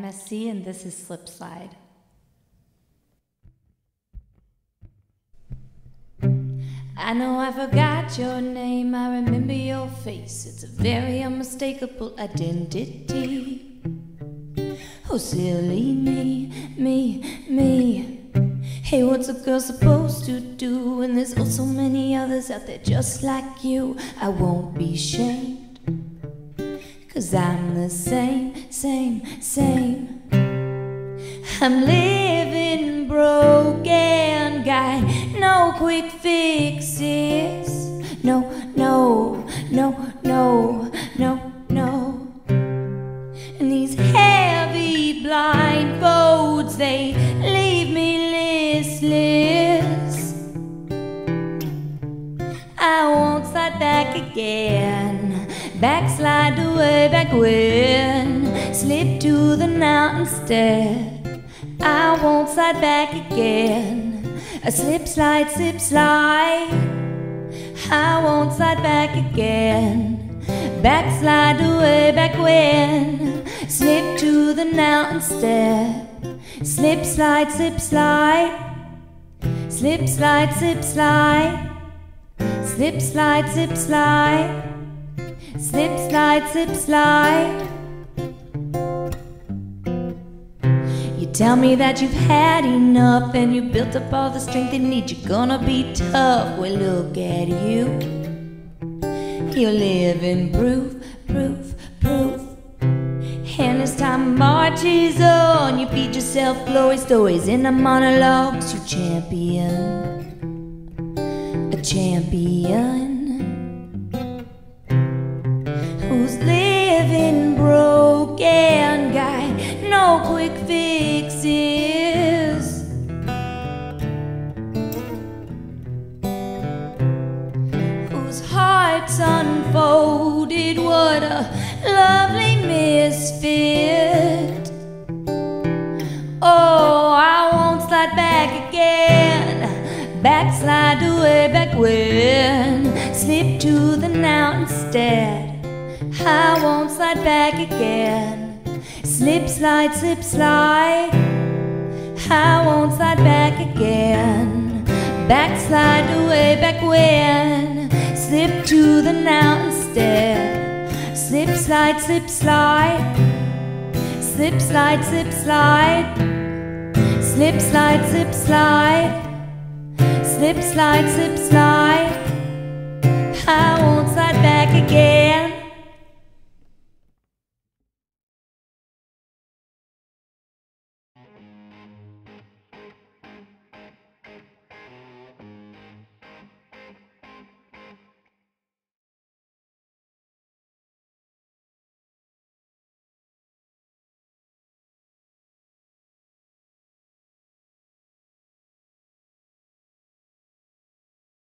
I'm Ess See, and this is Slip Slide. I know I forgot your name, I remember your face. It's a very unmistakable identity. Oh, silly me, me, me. Hey, what's a girl supposed to do when there's oh so many others out there just like you? I won't be shamed, cause I'm the same, same, same. I'm living broken, got no quick fixes. No, no, no, no, no, no. And these heavy blindfolds, they leave me listless. I won't slide back again. Backslide away back when. Slip to the now instead. I won't slide back again. A slip, slide, slip, slide. I won't slide back again. Backslide away back when. Slip to the now instead. Slip, slide, slip, slide. Slip, slide, slip, slide. Slip, slide, slip, slide. Slip, slide, slip, slide. You tell me that you've had enough and you built up all the strength you need. You're gonna be tough. Well, look at you. You're living proof, proof, proof. And as time marches on, you feed yourself glory stories in the monologues. You champion, a champion quick fixes. Whose heart's unfolded, what a lovely misfit. Oh, I won't slide back again. Backslide away back when. Slip to the now instead. I won't slide back again. Slip, slide, slip, slide. I won't slide back again. Backslide away back when. Slip to the now instead. Slip, slide, slip, slide. Slip, slide, slip, slide. Slip, slide, slip, slide. Slip, slide, slip, slide. I won't slide back again.